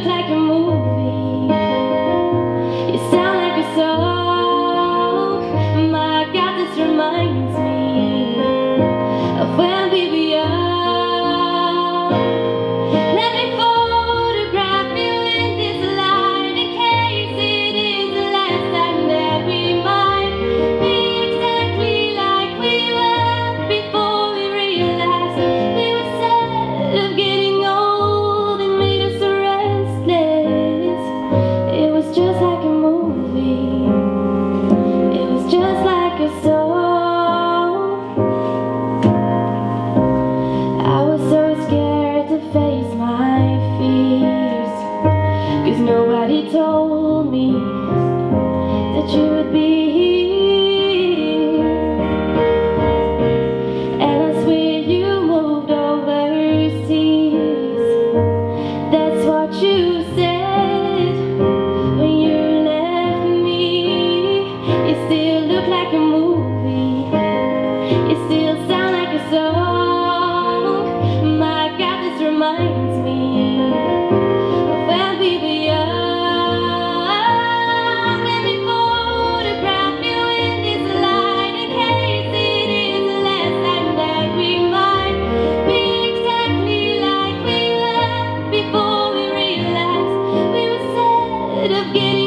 look like Nobody told me that you would be here. And I swear you moved overseas. That's what you said when you left me. You still look like a movie. You still sound like a song. of getting